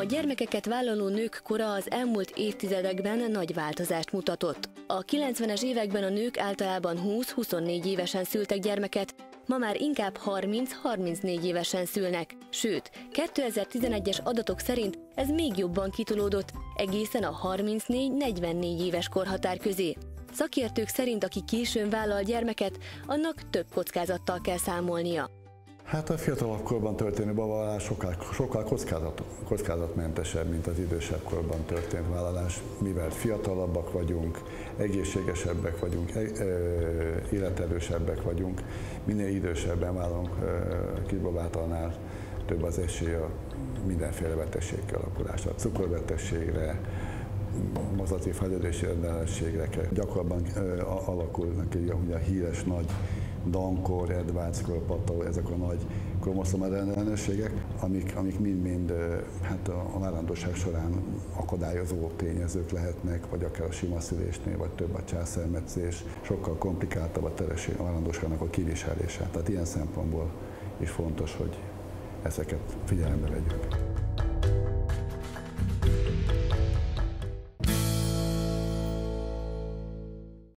A gyermekeket vállaló nők kora az elmúlt évtizedekben nagy változást mutatott. A 90-es években a nők általában 20-24 évesen szültek gyermeket, ma már inkább 30-34 évesen szülnek. Sőt, 2011-es adatok szerint ez még jobban kitolódott, egészen a 34-44 éves korhatár közé. Szakértők szerint, aki későn vállal gyermeket, annak több kockázattal kell számolnia. Hát a fiatalabb korban történő bevallás sokkal, sokkal kockázat, kockázatmentesebb, mint az idősebb korban történt vállalás, mivel fiatalabbak vagyunk, egészségesebbek vagyunk, e, e, életerősebbek vagyunk, minél idősebben vállalunk e, kisbabát, annál több az esély a mindenféle betegség kialakulásra, cukorbetegségre, mozati fejlődési rendelességre gyakorabban alakulnak ki a híres nagy Dankor, Edwards, Patau, ezek a nagy kromoszoma-rendellenességek, amik, amik mind-mind hát a, a várandóság során akadályozó tényezők lehetnek, vagy akár a sima szülésnél, vagy több a császármetszés, sokkal komplikáltabb a teresség a várandóságnak a kiviselése. Tehát ilyen szempontból is fontos, hogy ezeket figyelembe vegyük.